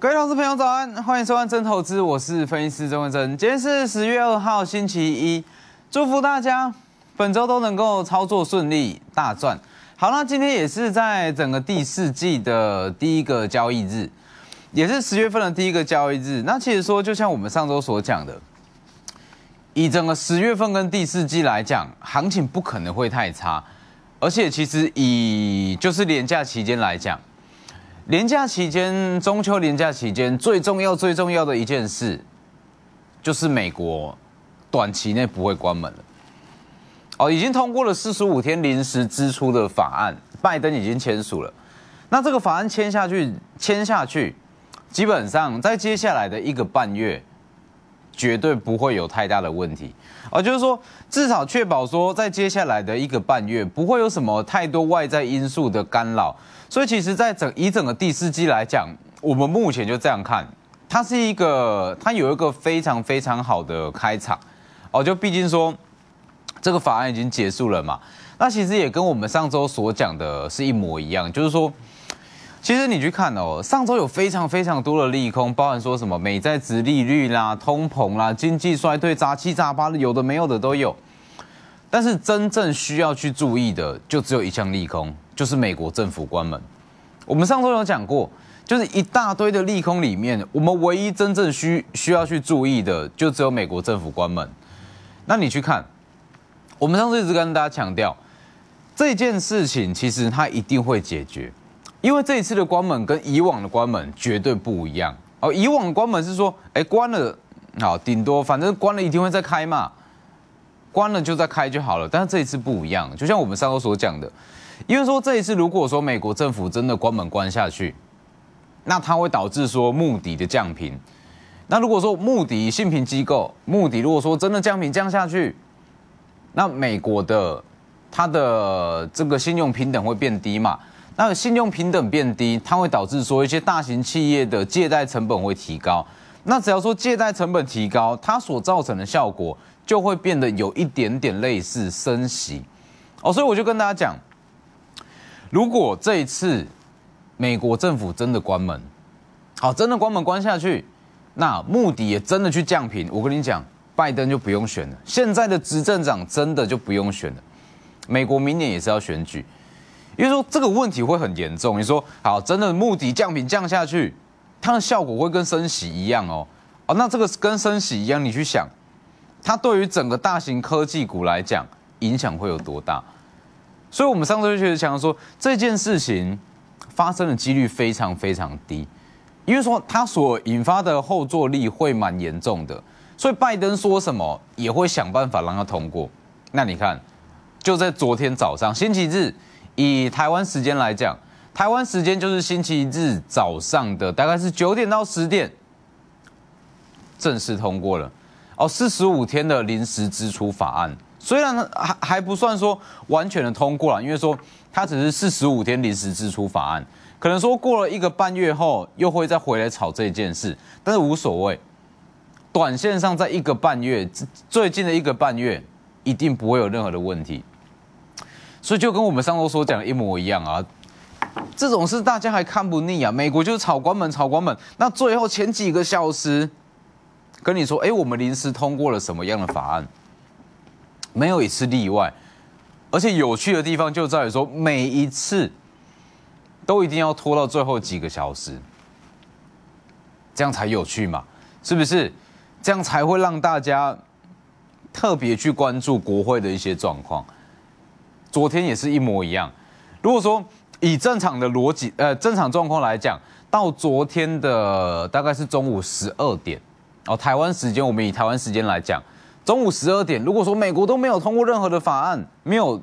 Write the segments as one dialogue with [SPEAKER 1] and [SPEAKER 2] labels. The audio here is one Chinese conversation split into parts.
[SPEAKER 1] 各位投资朋友早安，欢迎收看真投资，我是分析师钟文真。今天是十月二号星期一，祝福大家本周都能够操作顺利，大赚。好，那今天也是在整个第四季的第一个交易日，也是十月份的第一个交易日。那其实说，就像我们上周所讲的，以整个十月份跟第四季来讲，行情不可能会太差，而且其实以就是连假期间来讲。年假期间，中秋年假期间，最重要、最重要的一件事，就是美国短期内不会关门了。哦，已经通过了四十五天临时支出的法案，拜登已经签署了。那这个法案签下去，签下去，基本上在接下来的一个半月，绝对不会有太大的问题。哦，就是说，至少确保说，在接下来的一个半月，不会有什么太多外在因素的干扰。所以其实，在整以整个第四季来讲，我们目前就这样看，它是一个，它有一个非常非常好的开场，哦，就毕竟说这个法案已经结束了嘛，那其实也跟我们上周所讲的是一模一样，就是说，其实你去看哦，上周有非常非常多的利空，包含说什么美债值利率啦、通膨啦、经济衰退、杂七杂八的，有的没有的都有，但是真正需要去注意的，就只有一项利空。就是美国政府关门，我们上周有讲过，就是一大堆的利空里面，我们唯一真正需需要去注意的，就只有美国政府关门。那你去看，我们上次一直跟大家强调，这件事情其实它一定会解决，因为这一次的关门跟以往的关门绝对不一样。哦，以往关门是说，哎，关了，好，顶多反正关了一定会再开嘛，关了就再开就好了。但是这一次不一样，就像我们上周所讲的。因为说这一次，如果说美国政府真的关门关下去，那它会导致说穆迪的降频。那如果说穆迪信评机构，穆迪如果说真的降频降下去，那美国的它的这个信用平等会变低嘛？那信用平等变低，它会导致说一些大型企业的借贷成本会提高。那只要说借贷成本提高，它所造成的效果就会变得有一点点类似升息。哦，所以我就跟大家讲。如果这一次美国政府真的关门，好，真的关门关下去，那目的也真的去降频，我跟你讲，拜登就不用选了，现在的执政长真的就不用选了。美国明年也是要选举，因为说这个问题会很严重。你说好，真的目的降频降下去，它的效果会跟升息一样哦，哦，那这个跟升息一样，你去想，它对于整个大型科技股来讲，影响会有多大？所以，我们上周就确实强调说，这件事情发生的几率非常非常低，因为说它所引发的后坐力会蛮严重的，所以拜登说什么也会想办法让它通过。那你看，就在昨天早上，星期日，以台湾时间来讲，台湾时间就是星期日早上的大概是九点到十点，正式通过了。哦，四十五天的临时支出法案。虽然还还不算说完全的通过了，因为说它只是四十五天临时支出法案，可能说过了一个半月后又会再回来炒这件事，但是无所谓，短线上在一个半月最近的一个半月一定不会有任何的问题，所以就跟我们上周所讲的一模一样啊，这种事大家还看不腻啊，美国就是炒关门炒关门，那最后前几个小时跟你说，哎，我们临时通过了什么样的法案？没有一次例外，而且有趣的地方就在于说，每一次都一定要拖到最后几个小时，这样才有趣嘛？是不是？这样才会让大家特别去关注国会的一些状况。昨天也是一模一样。如果说以正常的逻辑，呃，正常状况来讲，到昨天的大概是中午十二点，哦，台湾时间，我们以台湾时间来讲。中午十二点，如果说美国都没有通过任何的法案，没有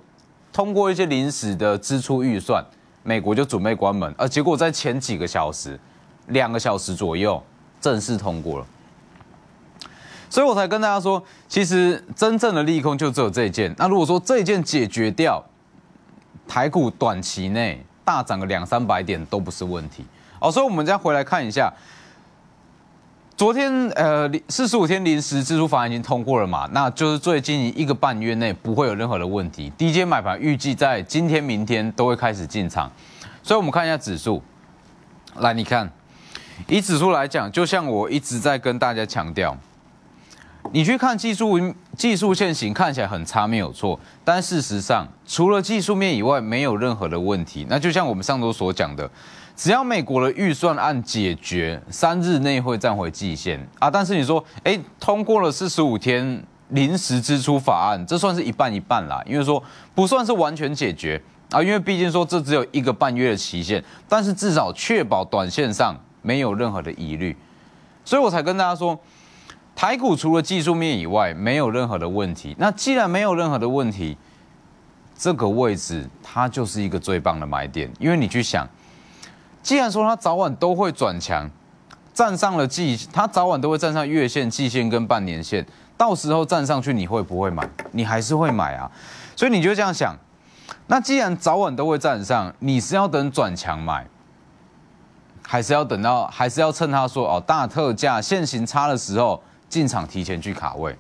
[SPEAKER 1] 通过一些临时的支出预算，美国就准备关门。而结果在前几个小时，两个小时左右正式通过了。所以我才跟大家说，其实真正的利空就只有这一件。那如果说这一件解决掉，台股短期内大涨个两三百点都不是问题。哦，所以我们再回来看一下。昨天，呃，四十五天临时支出法案已经通过了嘛？那就是最近一个半月内不会有任何的问题。低阶买盘预计在今天、明天都会开始进场，所以我们看一下指数。来，你看，以指数来讲，就像我一直在跟大家强调，你去看技术技术线型看起来很差，没有错，但事实上除了技术面以外，没有任何的问题。那就像我们上周所讲的，只要美国的预算案解决，三日内会站回季线啊。但是你说，哎，通过了四十五天临时支出法案，这算是一半一半啦，因为说不算是完全解决啊，因为毕竟说这只有一个半月的期限，但是至少确保短线上。没有任何的疑虑，所以我才跟大家说，台股除了技术面以外，没有任何的问题。那既然没有任何的问题，这个位置它就是一个最棒的买点。因为你去想，既然说它早晚都会转强，站上了季，它早晚都会站上月线、季线跟半年线，到时候站上去，你会不会买？你还是会买啊。所以你就这样想，那既然早晚都会站上，你是要等转强买？还是要等到，还是要趁他说哦大特价、现行差的时候进场，提前去卡位，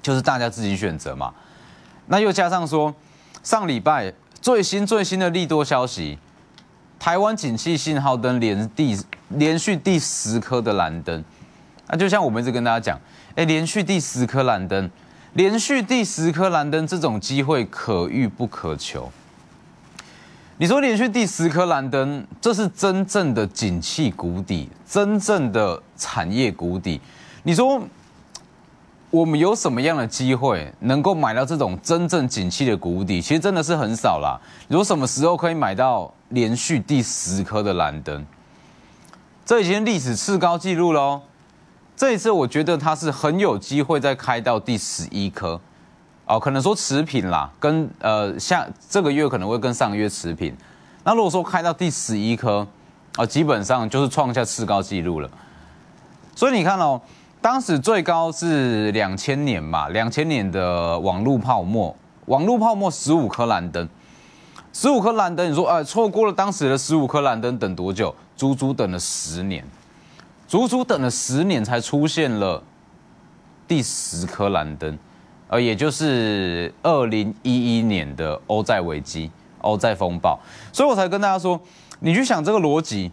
[SPEAKER 1] 就是大家自己选择嘛。那又加上说，上礼拜最新最新的利多消息，台湾景气信号灯连第连续第十颗的蓝灯，那就像我们一直跟大家讲，哎，连续第十颗蓝灯，连续第十颗蓝灯这种机会可遇不可求。你说连续第十颗蓝灯，这是真正的景气谷底，真正的产业谷底。你说我们有什么样的机会能够买到这种真正景气的谷底？其实真的是很少啦。你说什么时候可以买到连续第十颗的蓝灯？这已经历史次高纪录喽。这一次我觉得它是很有机会再开到第十一颗。哦，可能说持平啦，跟呃下这个月可能会跟上个月持平。那如果说开到第十一颗，啊，基本上就是创下次高纪录了。所以你看哦，当时最高是两千年嘛，两千年的网络泡沫，网络泡沫十五颗蓝灯，十五颗蓝灯，你说哎，错过了当时的十五颗蓝灯，等多久？足足等了十年，足足等了十年才出现了第十颗蓝灯。呃，也就是二零一一年的欧债危机、欧债风暴，所以我才跟大家说，你去想这个逻辑，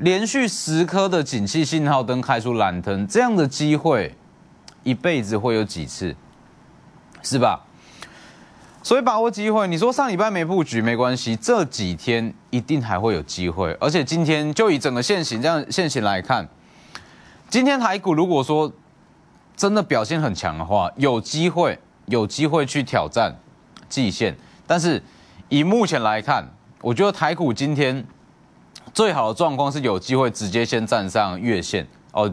[SPEAKER 1] 连续十颗的景气信号灯开出蓝灯，这样的机会一辈子会有几次，是吧？所以把握机会，你说上礼拜没布局没关系，这几天一定还会有机会，而且今天就以整个现形这样现形来看，今天台股如果说。真的表现很强的话，有机会有机会去挑战季线。但是以目前来看，我觉得台股今天最好的状况是有机会直接先站上月线哦，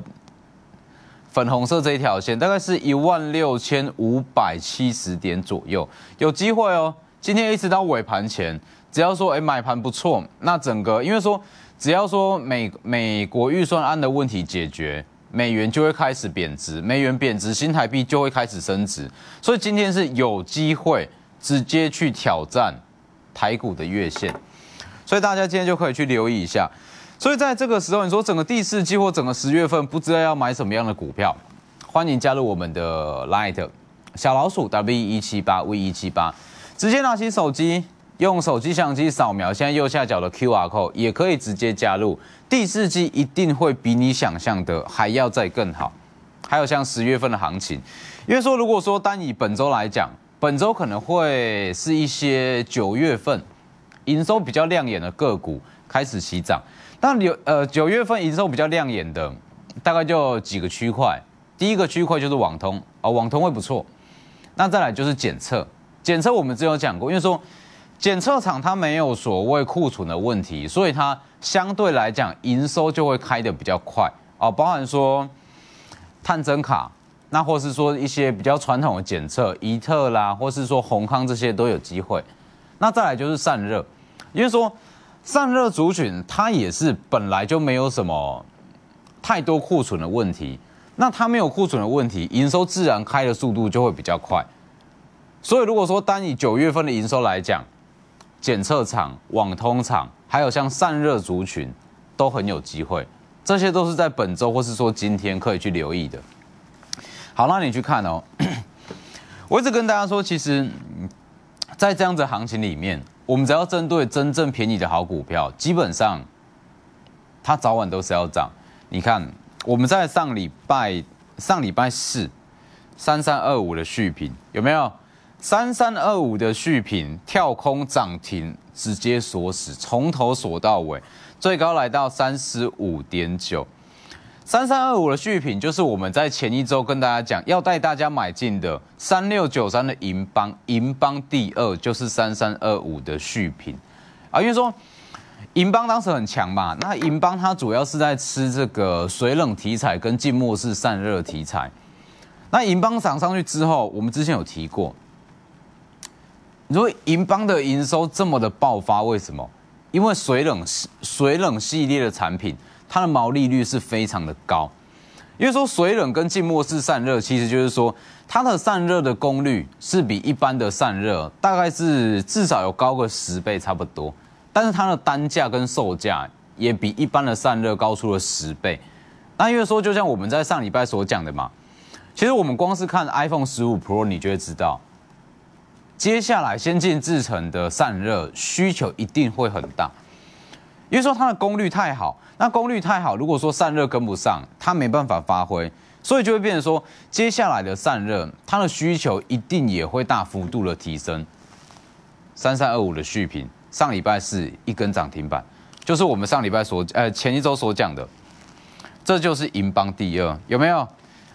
[SPEAKER 1] 粉红色这一条线大概是一万六千五百七十点左右，有机会哦。今天一直到尾盘前，只要说哎买盘不错，那整个因为说只要说美美国预算案的问题解决。美元就会开始贬值，美元贬值，新台币就会开始升值，所以今天是有机会直接去挑战台股的月线，所以大家今天就可以去留意一下。所以在这个时候，你说整个第四季或整个十月份不知道要买什么样的股票，欢迎加入我们的 Light 小老鼠 W 一七八 V 一七八，直接拿起手机。用手机相机扫描现在右下角的 Q R code，也可以直接加入。第四季一定会比你想象的还要再更好。还有像十月份的行情，因为说如果说单以本周来讲，本周可能会是一些九月份营收比较亮眼的个股开始起涨。但有呃九月份营收比较亮眼的，大概就几个区块。第一个区块就是网通哦，网通会不错。那再来就是检测，检测我们之前有讲过，因为说。检测厂它没有所谓库存的问题，所以它相对来讲营收就会开的比较快哦。包含说探针卡，那或是说一些比较传统的检测，怡特啦，或是说宏康这些都有机会。那再来就是散热，因为说散热族群它也是本来就没有什么太多库存的问题，那它没有库存的问题，营收自然开的速度就会比较快。所以如果说单以九月份的营收来讲，检测厂、网通厂，还有像散热族群，都很有机会。这些都是在本周或是说今天可以去留意的。好，那你去看哦。我一直跟大家说，其实，在这样子行情里面，我们只要针对真正便宜的好股票，基本上它早晚都是要涨。你看，我们在上礼拜上礼拜四三三二五的续品有没有？三三二五的续品跳空涨停，直接锁死，从头锁到尾，最高来到三十五点九。三三二五的续品就是我们在前一周跟大家讲要带大家买进的三六九三的银邦，银邦第二就是三三二五的续品啊，因为说银邦当时很强嘛，那银邦它主要是在吃这个水冷题材跟静默式散热题材。那银邦涨上去之后，我们之前有提过。你说银邦的营收这么的爆发，为什么？因为水冷水冷系列的产品，它的毛利率是非常的高。因为说水冷跟静默式散热，其实就是说它的散热的功率是比一般的散热大概是至少有高个十倍差不多，但是它的单价跟售价也比一般的散热高出了十倍。那因为说就像我们在上礼拜所讲的嘛，其实我们光是看 iPhone 十五 Pro，你就会知道。接下来先进制程的散热需求一定会很大，因为说它的功率太好，那功率太好，如果说散热跟不上，它没办法发挥，所以就会变成说，接下来的散热它的需求一定也会大幅度的提升。三三二五的续品，上礼拜是一根涨停板，就是我们上礼拜所呃前一周所讲的，这就是银邦第二，有没有？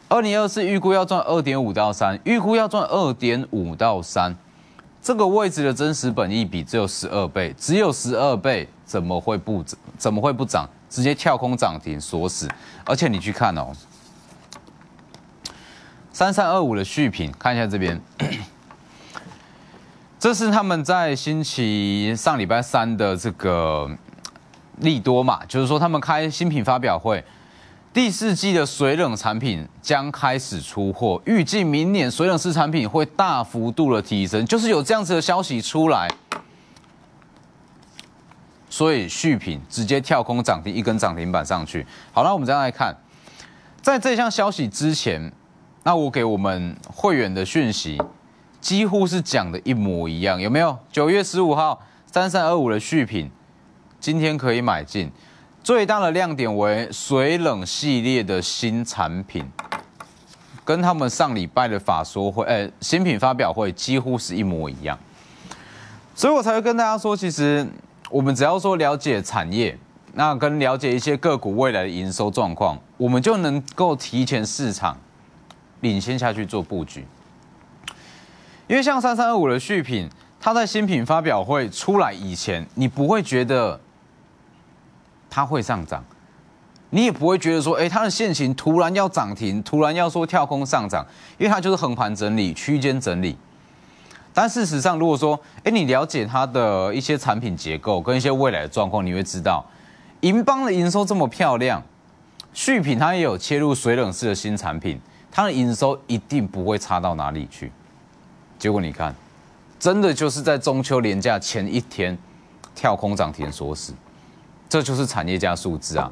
[SPEAKER 1] 二零二四预估要赚二点五到三，预估要赚二点五到三。这个位置的真实本益比只有十二倍，只有十二倍，怎么会不怎么会不涨？直接跳空涨停锁死。而且你去看哦，三三二五的续品，看一下这边，这是他们在星期上礼拜三的这个利多嘛，就是说他们开新品发表会。第四季的水冷产品将开始出货，预计明年水冷式产品会大幅度的提升，就是有这样子的消息出来，所以续品直接跳空涨停一根涨停板上去。好了，我们再来看，在这项消息之前，那我给我们会员的讯息几乎是讲的一模一样，有没有？九月十五号三三二五的续品，今天可以买进。最大的亮点为水冷系列的新产品，跟他们上礼拜的法说会，呃，新品发表会几乎是一模一样，所以我才会跟大家说，其实我们只要说了解产业，那跟了解一些个股未来的营收状况，我们就能够提前市场，领先下去做布局。因为像三三二五的续品，它在新品发表会出来以前，你不会觉得。它会上涨，你也不会觉得说，哎，它的现形突然要涨停，突然要说跳空上涨，因为它就是横盘整理、区间整理。但事实上，如果说，哎，你了解它的一些产品结构跟一些未来的状况，你会知道，银邦的营收这么漂亮，续品它也有切入水冷式的新产品，它的营收一定不会差到哪里去。结果你看，真的就是在中秋连假前一天跳空涨停锁死。这就是产业家数字啊，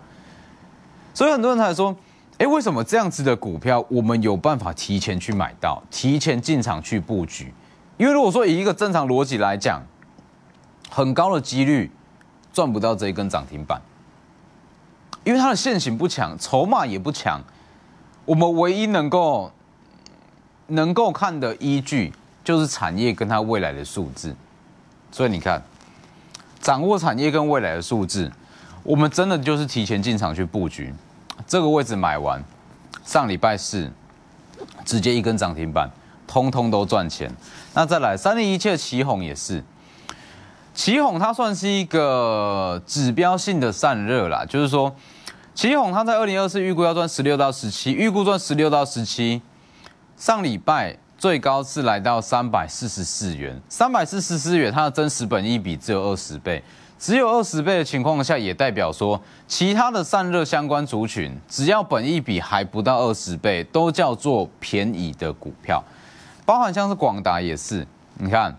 [SPEAKER 1] 所以很多人才说，哎，为什么这样子的股票我们有办法提前去买到，提前进场去布局？因为如果说以一个正常逻辑来讲，很高的几率赚不到这一根涨停板，因为它的线型不强，筹码也不强，我们唯一能够能够看的依据就是产业跟它未来的数字，所以你看，掌握产业跟未来的数字。我们真的就是提前进场去布局，这个位置买完，上礼拜四直接一根涨停板，通通都赚钱。那再来三零一切旗宏也是，旗宏它算是一个指标性的散热啦，就是说旗宏它在二零二四预估要赚十六到十七，预估赚十六到十七，上礼拜最高是来到三百四十四元，三百四十四元它的真实本益比只有二十倍。只有二十倍的情况下，也代表说其他的散热相关族群，只要本益比还不到二十倍，都叫做便宜的股票。包含像是广达也是，你看，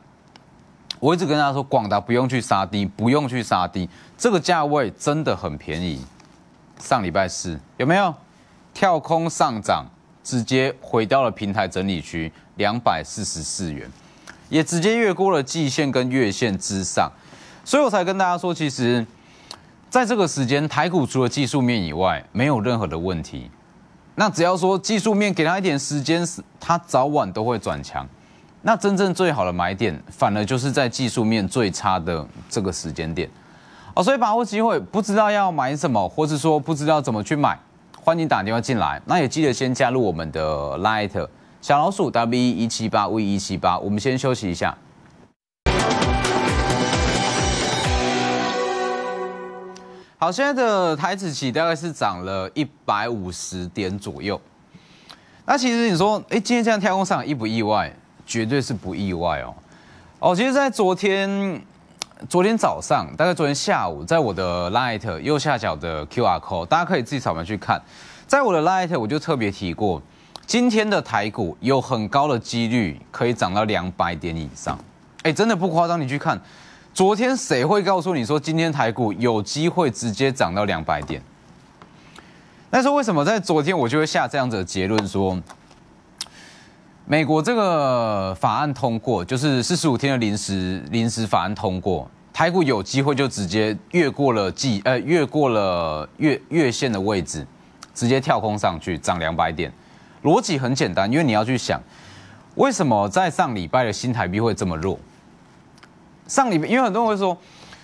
[SPEAKER 1] 我一直跟大家说，广达不用去杀低，不用去杀低，这个价位真的很便宜。上礼拜四有没有跳空上涨，直接回到了平台整理区两百四十四元，也直接越过了季线跟月线之上。所以我才跟大家说，其实在这个时间，台股除了技术面以外，没有任何的问题。那只要说技术面给他一点时间，它早晚都会转强。那真正最好的买点，反而就是在技术面最差的这个时间点。哦，所以把握机会，不知道要买什么，或是说不知道怎么去买，欢迎打电话进来。那也记得先加入我们的 Light 小老鼠 W 一七八 V 一七八。我们先休息一下。好，现在的台子期大概是涨了一百五十点左右。那其实你说，哎，今天这样跳空上意不意外？绝对是不意外哦。哦，其实，在昨天。昨天早上，大概昨天下午，在我的 Light 右下角的 QR code，大家可以自己扫描去看。在我的 Light，我就特别提过，今天的台股有很高的几率可以涨到两百点以上。哎，真的不夸张，你去看，昨天谁会告诉你说今天台股有机会直接涨到两百点？但是为什么在昨天我就会下这样子的结论说？美国这个法案通过，就是四十五天的临时临时法案通过，台股有机会就直接越过了季呃越过了月月线的位置，直接跳空上去涨两百点。逻辑很简单，因为你要去想，为什么在上礼拜的新台币会这么弱？上礼拜因为很多人会说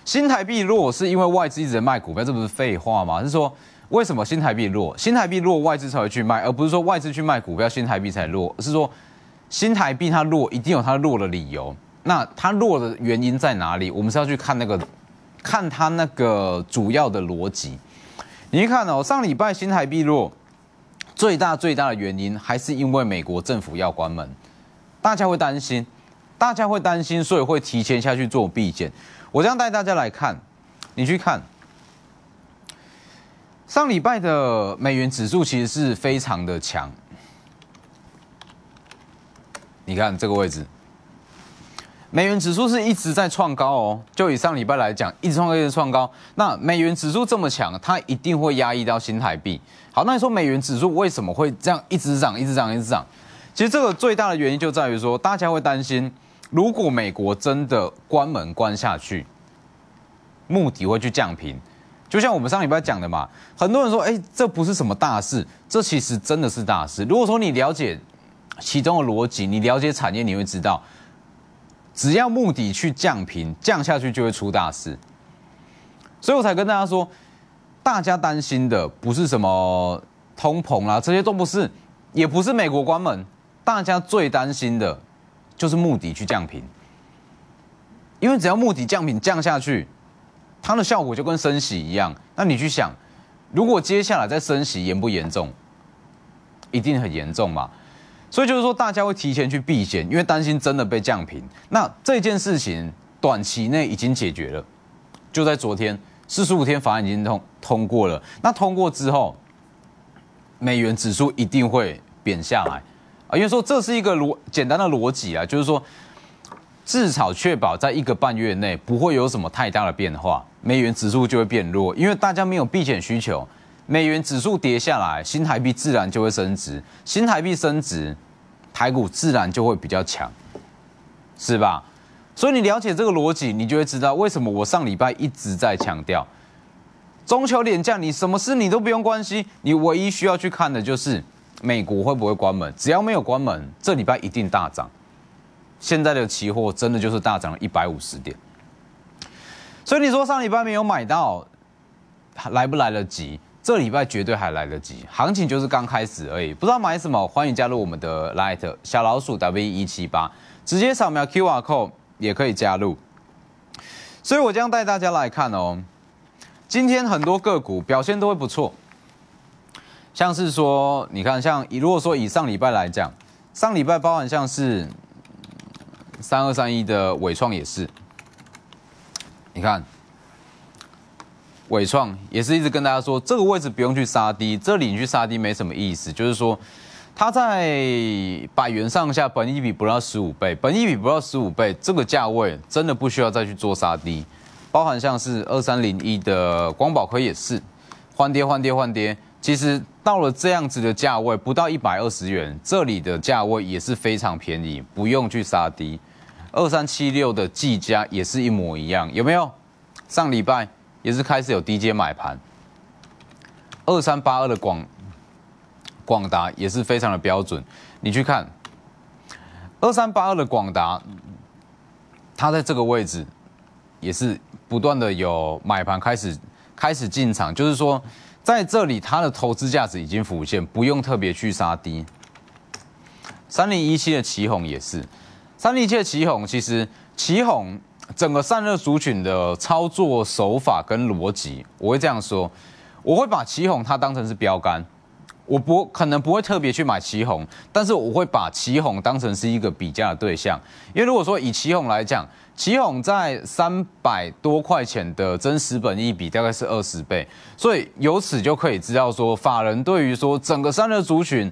[SPEAKER 1] 新台币弱是因为外资一直在卖股票，这不是废话吗？是说为什么新台币弱？新台币弱外资才会去卖，而不是说外资去卖股票新台币才弱，是说。新台币它弱，一定有它弱的理由。那它弱的原因在哪里？我们是要去看那个，看它那个主要的逻辑。你看哦，上礼拜新台币弱，最大最大的原因还是因为美国政府要关门，大家会担心，大家会担心，所以会提前下去做避险。我这样带大家来看，你去看上礼拜的美元指数其实是非常的强。你看这个位置，美元指数是一直在创高哦。就以上礼拜来讲，一直创高，一直创高。那美元指数这么强，它一定会压抑到新台币。好，那你说美元指数为什么会这样一直涨，一直涨，一直涨？其实这个最大的原因就在于说，大家会担心，如果美国真的关门关下去，目的会去降频。就像我们上礼拜讲的嘛，很多人说，哎，这不是什么大事，这其实真的是大事。如果说你了解。其中的逻辑，你了解产业，你会知道，只要目的去降频，降下去就会出大事。所以我才跟大家说，大家担心的不是什么通膨啦，这些都不是，也不是美国关门，大家最担心的就是目的去降频。因为只要目的降频降下去，它的效果就跟升息一样。那你去想，如果接下来再升息，严不严重？一定很严重嘛。所以就是说，大家会提前去避险，因为担心真的被降频。那这件事情短期内已经解决了，就在昨天，四十五天法案已经通通过了。那通过之后，美元指数一定会贬下来啊，因为说这是一个逻简单的逻辑啊，就是说至少确保在一个半月内不会有什么太大的变化，美元指数就会变弱，因为大家没有避险需求。美元指数跌下来，新台币自然就会升值，新台币升值，台股自然就会比较强，是吧？所以你了解这个逻辑，你就会知道为什么我上礼拜一直在强调，中秋连假你什么事你都不用关心，你唯一需要去看的就是美国会不会关门，只要没有关门，这礼拜一定大涨。现在的期货真的就是大涨了一百五十点，所以你说上礼拜没有买到，来不来得及？这礼拜绝对还来得及，行情就是刚开始而已。不知道买什么，欢迎加入我们的 Light 小老鼠 W 一七八，直接扫描 QR code 也可以加入。所以我将带大家来看哦，今天很多个股表现都会不错，像是说，你看，像如果说以上礼拜来讲，上礼拜包含像是三二三一的伟创也是，你看。伟创也是一直跟大家说，这个位置不用去杀低，这里你去杀低没什么意思。就是说，它在百元上下，本一比不到十五倍，本一比不到十五倍，这个价位真的不需要再去做杀低。包含像是二三零一的光宝科也是，换跌换跌换跌，其实到了这样子的价位，不到一百二十元，这里的价位也是非常便宜，不用去杀低。二三七六的技嘉也是一模一样，有没有？上礼拜。也是开始有低阶买盘。二三八二的广广达也是非常的标准，你去看二三八二的广达，它在这个位置也是不断的有买盘开始开始进场，就是说在这里它的投资价值已经浮现，不用特别去杀低。三零一七的旗宏也是，三零一七的旗宏其实旗宏整个散热族群的操作手法跟逻辑，我会这样说。我会把旗宏它当成是标杆，我不可能不会特别去买旗宏，但是我会把旗宏当成是一个比价的对象。因为如果说以旗宏来讲，旗宏在三百多块钱的真实本益比大概是二十倍，所以由此就可以知道说，法人对于说整个三热族群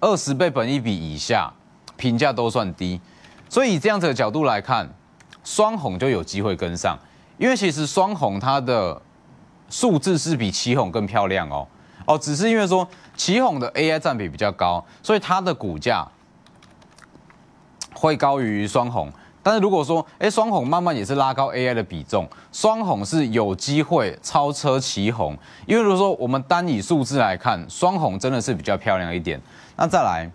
[SPEAKER 1] 二十倍本益比以下评价都算低，所以以这样子的角度来看，双红就有机会跟上，因为其实双红它的。数字是比奇宏更漂亮哦，哦，只是因为说奇宏的 AI 占比比较高，所以它的股价会高于双红。但是如果说，哎，双红慢慢也是拉高 AI 的比重，双红是有机会超车奇红。因为如果说我们单以数字来看，双红真的是比较漂亮一点。那再来，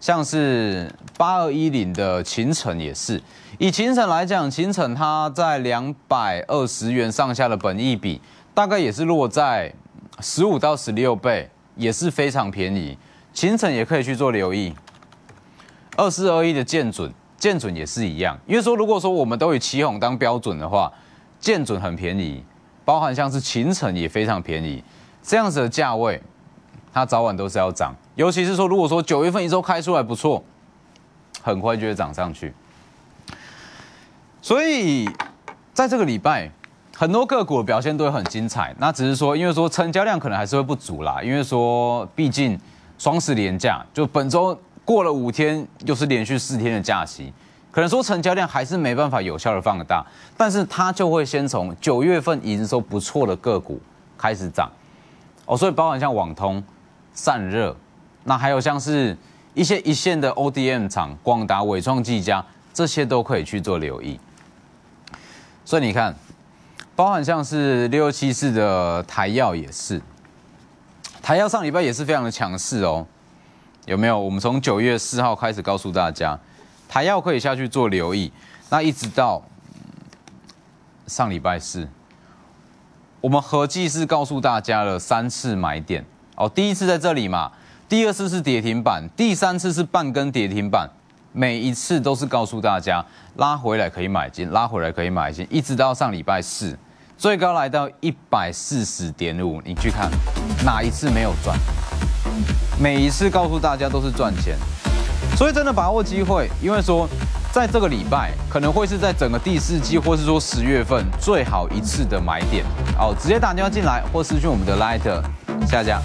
[SPEAKER 1] 像是八二一零的秦城也是，以秦城来讲，秦城它在两百二十元上下的本益比。大概也是落在十五到十六倍，也是非常便宜。秦城也可以去做留意。二四二一的建准，建准也是一样。因为说，如果说我们都以旗宏当标准的话，建准很便宜，包含像是秦城也非常便宜。这样子的价位，它早晚都是要涨。尤其是说，如果说九月份一周开出来不错，很快就会涨上去。所以在这个礼拜。很多个股表现都会很精彩，那只是说，因为说成交量可能还是会不足啦，因为说毕竟双十连假，就本周过了五天，又是连续四天的假期，可能说成交量还是没办法有效的放大，但是它就会先从九月份营收不错的个股开始涨，哦，所以包含像网通、散热，那还有像是一些一线的 ODM 厂，广达、伟创、技嘉，这些都可以去做留意，所以你看。包含像是六七四的台药也是，台药上礼拜也是非常的强势哦，有没有？我们从九月四号开始告诉大家，台药可以下去做留意，那一直到上礼拜四，我们合计是告诉大家了三次买点哦，第一次在这里嘛，第二次是跌停板，第三次是半根跌停板。每一次都是告诉大家拉回来可以买进，拉回来可以买进，一直到上礼拜四，最高来到一百四十点五，你去看哪一次没有赚？每一次告诉大家都是赚钱，所以真的把握机会，因为说在这个礼拜可能会是在整个第四季，或是说十月份最好一次的买点哦，直接打电话进来或私讯我们的 Lighter，下家。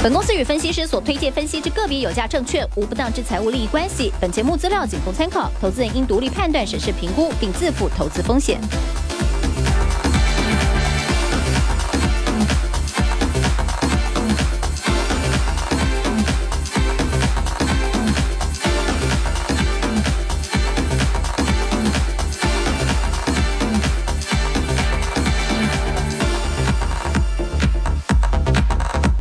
[SPEAKER 2] 本公司与分析师所推荐分析之个别有价证券无不当之财务利益关系。本节目资料仅供参考，投资人应独立判断、审视、评估，并自负投资风险。